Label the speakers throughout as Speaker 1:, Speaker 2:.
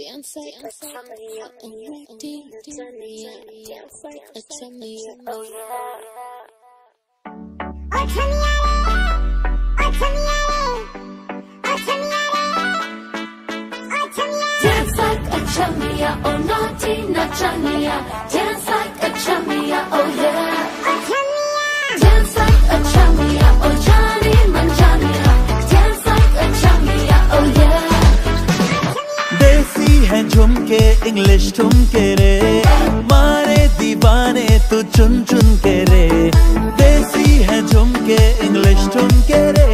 Speaker 1: Dance like a chamiya, ready to dance like a chamiya. Oh yeah. Dance like a chamiya, oh naughty Nachania. Dance like a chamiya, oh yeah.
Speaker 2: English ठुमके रे मारे दीवाने तू चुन चुन के रे देसी है झुमके इंग्लिश ठुमके रे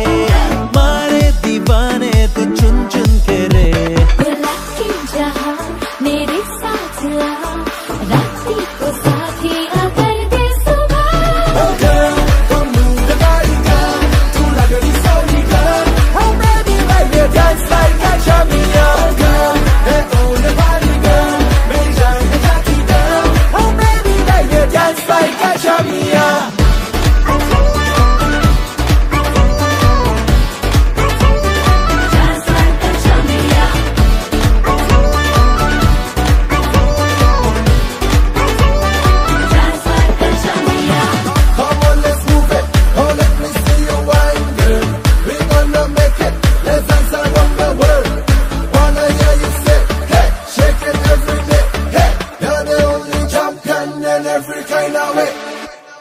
Speaker 2: in every kind of way.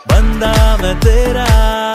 Speaker 2: बंदा मैं तेरा